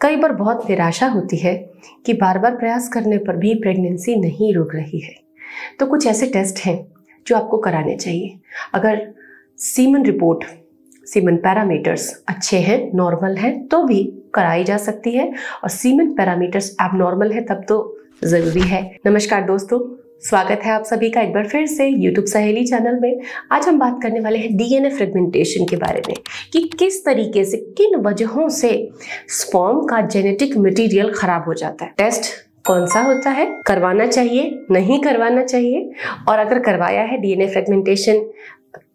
कई बार बहुत निराशा होती है कि बार बार प्रयास करने पर भी प्रेगनेंसी नहीं रुक रही है। तो कुछ ऐसे टेस्ट हैं जो आपको कराने चाहिए। अगर सीमन रिपोर्ट, सीमन पैरामीटर्स अच्छे हैं, नॉर्मल हैं तो भी कराई जा सकती है। और सीमन पैरामीटर्स अब नॉर्मल है, तब तो ज़रूरी है। नमस्कार दोस्तों स्वागत है आप सभी का एक बार फिर से YouTube सहेली चैनल में। आज हम बात करने वाले हैं डीएनए फ्रेगमेंटेशन के बारे में, कि किस तरीके से, किन वजहों से स्पर्म का जेनेटिक मटेरियल खराब हो जाता है। टेस्ट कौन सा होता है? करवाना चाहिए, नहीं करवाना चाहिए? और अगर करवाया है डीएनए फ्रेगमेंटेशन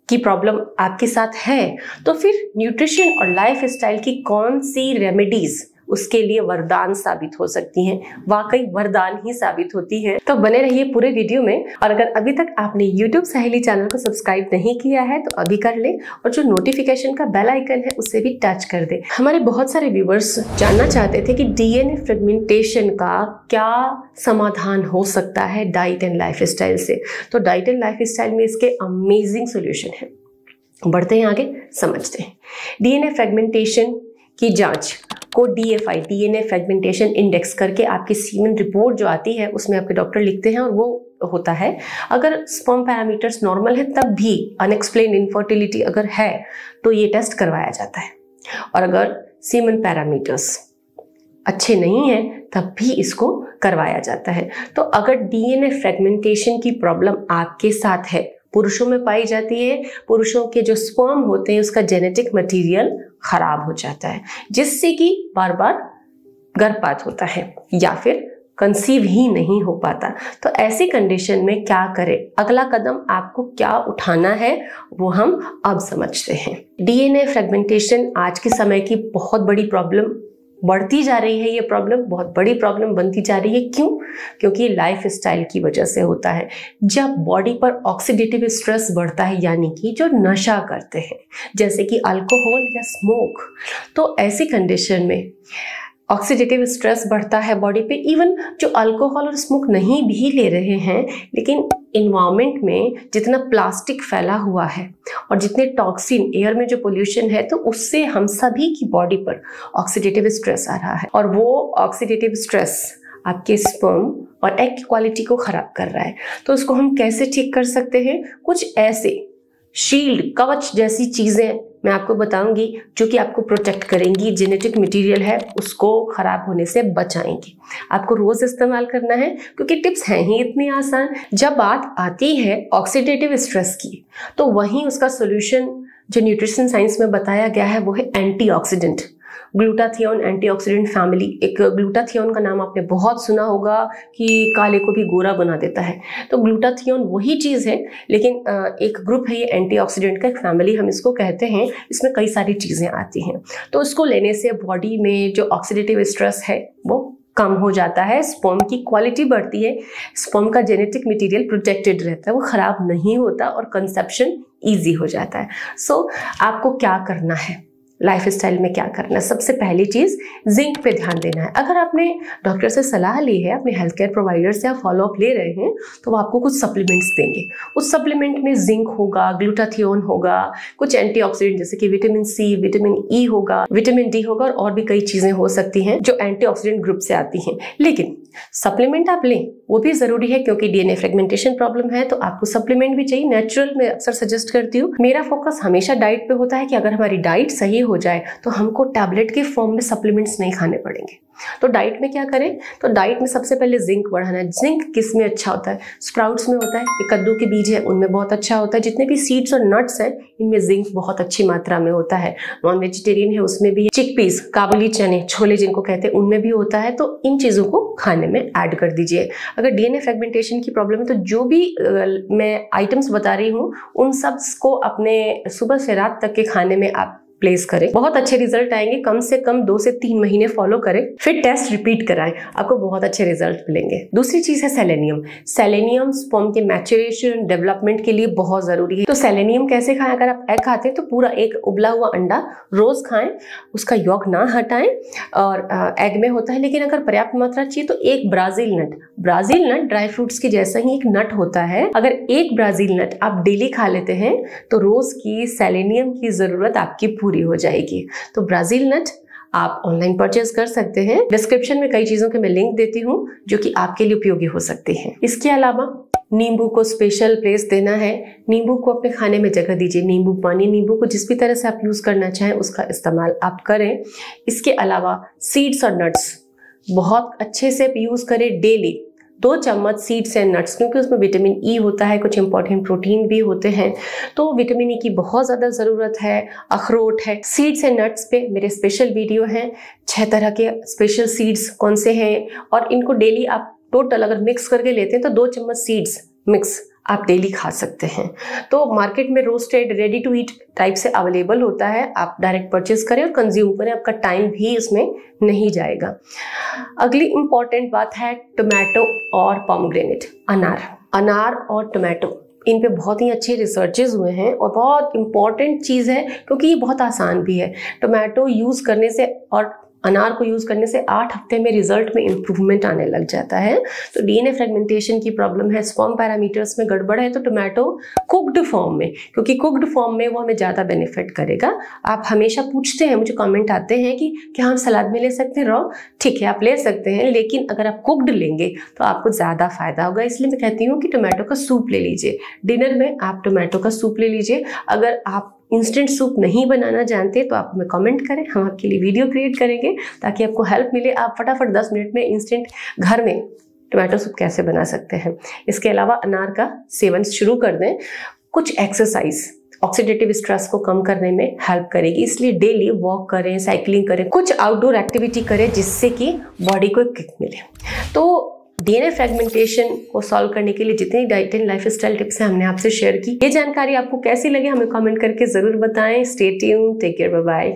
की प्रॉब्लम आपके साथ है तो फिर न्यूट्रिशन और लाइफ स्टाइल की कौन सी रेमेडीज उसके लिए वरदान साबित हो सकती हैं। वाकई वरदान ही साबित होती है। तो बने रहिए पूरे वीडियो में। और अगर अभी तक आपने YouTube सहेली चैनल को सब्सक्राइब नहीं किया है तो अभी कर ले। और जो नोटिफिकेशन का बेल आइकन है, उसे भी टच कर दे। हमारे बहुत सारे व्यूवर्स जानना चाहते थे कि डीएनए फ्रेगमेंटेशन का क्या समाधान हो सकता है डाइट एंड लाइफ से। तो डाइट एंड लाइफ में इसके अमेजिंग सोल्यूशन है। बढ़ते हैं आगे, समझते हैं। डीएनए फ्रेगमेंटेशन की जाँच को D F I D N A fragmentation index करके आपकी सीमन रिपोर्ट जो आती है, उसमें आपके डॉक्टर लिखते हैं और वो होता है। अगर स्पर्म पैरामीटर्स नॉर्मल है, तब भी अनएक्सप्लेन इनफर्टिलिटी अगर है तो ये टेस्ट करवाया जाता है। और अगर सीमन पैरामीटर्स अच्छे नहीं हैं, तब भी इसको करवाया जाता है। तो अगर डीएनए फ्रेगमेंटेशन की प्रॉब्लम आपके साथ है पुरुषों में पाई जाती है। पुरुषों के जो स्पर्म होते हैं, उसका जेनेटिक मटेरियल खराब हो जाता है, जिससे कि बार बार गर्भपात होता है या फिर कंसीव ही नहीं हो पाता। तो ऐसी कंडीशन में क्या करें? अगला कदम आपको क्या उठाना है, वो हम अब समझते हैं। डीएनए फ्रेगमेंटेशन आज के समय की बहुत बड़ी प्रॉब्लम बढ़ती जा रही है ये प्रॉब्लम बहुत बड़ी प्रॉब्लम बनती जा रही है। क्यों? क्योंकि लाइफ स्टाइल की वजह से होता है। जब बॉडी पर ऑक्सीडेटिव स्ट्रेस बढ़ता है, यानी कि जो नशा करते हैं, जैसे कि अल्कोहल या स्मोक तो ऐसी कंडीशन में ऑक्सीडेटिव स्ट्रेस बढ़ता है बॉडी पे। इवन जो अल्कोहल और स्मोक नहीं भी ले रहे हैं, लेकिन इन्वायरमेंट में जितना प्लास्टिक फैला हुआ है और जितने टॉक्सिन एयर में जो पोल्यूशन है तो उससे हम सभी की बॉडी पर ऑक्सीडेटिव स्ट्रेस आ रहा है और वो ऑक्सीडेटिव स्ट्रेस आपके स्पर्म और एग की क्वालिटी को खराब कर रहा है। तो उसको हम कैसे ठीक कर सकते हैं? कुछ ऐसे शील्ड कवच जैसी चीज़ें मैं आपको बताऊँगी जो कि आपको प्रोटेक्ट करेंगी जेनेटिक मटेरियल है, उसको खराब होने से बचाएँगी। आपको रोज इस्तेमाल करना है, क्योंकि टिप्स हैं ही इतनी आसान। जब बात आती है ऑक्सीडेटिव स्ट्रेस की तो वहीं उसका सोल्यूशन जो न्यूट्रिशन साइंस में बताया गया है, वो है एंटीऑक्सीडेंट ग्लूटाथियोन एंटीऑक्सीडेंट फैमिली एक ग्लूटाथियोन का नाम आपने बहुत सुना होगा कि काले को भी गोरा बना देता है। तो ग्लूटाथियोन वही चीज़ है लेकिन एक ग्रुप है ये एंटीऑक्सीडेंट का एक फैमिली हम इसको कहते हैं इसमें कई सारी चीज़ें आती हैं। तो इसको लेने से बॉडी में जो ऑक्सीडेटिव स्ट्रेस है वो कम हो जाता है स्पर्म की क्वालिटी बढ़ती है स्पर्म का जेनेटिक मटेरियल प्रोटेक्टेड रहता है वो ख़राब नहीं होता और कंसेप्शन ईजी हो जाता है। सो so, आपको क्या करना है? लाइफ स्टाइल में क्या करना है? सबसे पहली चीज़ जिंक पे ध्यान देना है। अगर आपने डॉक्टर से सलाह ली है, अपने हेल्थ केयर प्रोवाइडर से आप फॉलोअप ले रहे हैं तो वो आपको कुछ सप्लीमेंट्स देंगे। उस सप्लीमेंट में जिंक होगा ग्लूटाथियोन होगा, कुछ एंटीऑक्सीडेंट जैसे कि vitamin C vitamin E e होगा विटामिन डी होगा और भी कई चीज़ें हो सकती हैं जो एंटीऑक्सीडेंट ग्रुप से आती हैं। लेकिन सप्लीमेंट आप लें, वो भी ज़रूरी है क्योंकि डीएनए फ्रेगमेंटेशन प्रॉब्लम है तो आपको सप्लीमेंट भी चाहिए। नेचुरल में अक्सर सजेस्ट करती हूँ। मेरा फोकस हमेशा डाइट पे होता है कि अगर हमारी डाइट सही हो जाए तो हमको टैबलेट के फॉर्म में सप्लीमेंट्स नहीं खाने पड़ेंगे। तो डाइट में क्या करें? तो डाइट में सबसे पहले जिंक बढ़ाना है। जिंक किसमें अच्छा होता है? स्प्राउट्स में होता है। कद्दू के बीज है, उनमें बहुत अच्छा होता है। जितने भी सीड्स और नट्स हैं, इनमें जिंक बहुत अच्छी मात्रा में होता है। नॉन वेजिटेरियन है, उसमें भी चिक पीस काबुली चने, छोले जिनको कहते हैं, उनमें भी होता है। तो इन चीज़ों को खाने में ऐड कर दीजिए। अगर डीएनए फ्रेगमेंटेशन की प्रॉब्लम है तो जो भी मैं आइटम्स बता रही हूँ, उन सबको अपने सुबह से रात तक के खाने में आप प्लेस करें। बहुत अच्छे रिज़ल्ट आएँगे। कम से कम दो से तीन महीने फॉलो करें। फिर टेस्ट रिपीट कराएँ। आपको बहुत अच्छे रिज़ल्ट मिलेंगे। दूसरी चीज़ है सेलेनियम सेलेनियम स्पर्म के मैचुरेशन डेवलपमेंट के लिए बहुत ज़रूरी है। तो सेलेनियम कैसे खाएँ? अगर आप एग खाते हैं तो पूरा एक उबला हुआ अंडा रोज खाएँ। उसका योग ना हटाएँ। और एग में होता है, लेकिन अगर पर्याप्त मात्रा चाहिए तो एक Brazil nut Brazil nut dry fruits की जैसा ही एक नट होता है। अगर एक ब्राज़ील नट आप डेली खा लेते हैं तो रोज की सेलेनियम की ज़रूरत आपकी पूरी पूरी हो जाएगी। तो ब्राज़ील नट आप ऑनलाइन परचेज कर सकते हैं। डिस्क्रिप्शन में कई चीज़ों के मैं लिंक देती हूँ, जो कि आपके लिए उपयोगी हो सकती हैं। इसके अलावा नींबू को स्पेशल प्लेस देना है। नींबू को अपने खाने में जगह दीजिए। नींबू पानी, नींबू को जिस भी तरह से आप यूज़ करना चाहें, उसका इस्तेमाल आप करें। इसके अलावा सीड्स और नट्स बहुत अच्छे से यूज़ करें डेली दो चम्मच सीड्स एंड नट्स क्योंकि उसमें विटामिन ई e होता है, कुछ इंपॉर्टेंट प्रोटीन भी होते हैं तो विटामिन ई e की बहुत ज़्यादा ज़रूरत है, अखरोट है। सीड्स एंड नट्स पे मेरे स्पेशल वीडियो हैं, छह तरह के स्पेशल सीड्स कौन से हैं, और इनको डेली आप टोटल अगर मिक्स करके लेते हैं तो दो चम्मच सीड्स मिक्स आप डेली खा सकते हैं। तो मार्केट में roasted ready to eat type से अवेलेबल होता है। आप डायरेक्ट परचेज करें और कंज्यूम करें। आपका टाइम भी इसमें नहीं जाएगा। अगली इंपॉर्टेंट बात है टोमेटो और पॉमग्रेनेट अनार। अनार और टोमेटो इन पे बहुत ही अच्छे रिसर्चेज हुए हैं और बहुत इंपॉर्टेंट चीज़ है क्योंकि ये बहुत आसान भी है। टोमेटो यूज़ करने से और अनार को यूज़ करने से आठ हफ़्ते में रिज़ल्ट में इंप्रूवमेंट आने लग जाता है। तो डीएनए फ्रेगमेंटेशन की प्रॉब्लम है स्पॉम पैरामीटर्स में गड़बड़ है तो टोमेटो कुकड फॉर्म में, क्योंकि कुकड फॉर्म में वो हमें ज़्यादा बेनिफिट करेगा। आप हमेशा पूछते हैं, मुझे कमेंट आते हैं कि क्या हम सलाद में ले सकते हैं? रॉ ठीक है, आप ले सकते हैं, लेकिन अगर आप कुकड लेंगे तो आपको ज़्यादा फ़ायदा होगा। इसलिए मैं कहती हूँ कि टोमेटो का सूप ले लीजिए। डिनर में आप टोमेटो का सूप ले लीजिए। अगर आप इंस्टेंट सूप नहीं बनाना जानते तो आप हमें कमेंट करें, हम आपके लिए वीडियो क्रिएट करेंगे, ताकि आपको हेल्प मिले। आप फटाफट 10 मिनट में इंस्टेंट घर में टोमेटो सूप कैसे बना सकते हैं। इसके अलावा अनार का सेवन शुरू कर दें। कुछ एक्सरसाइज ऑक्सीडेटिव स्ट्रेस को कम करने में हेल्प करेगी। इसलिए डेली वॉक करें साइकिलिंग करें, कुछ आउटडोर एक्टिविटी करें, जिससे कि बॉडी को किक मिले। तो डीएनए फ्रेगमेंटेशन को सॉल्व करने के लिए जितनी diet and lifestyle tips है हमने आपसे शेयर की। ये जानकारी आपको कैसी लगी, हमें कॉमेंट करके ज़रूर बताएँ। State take care bye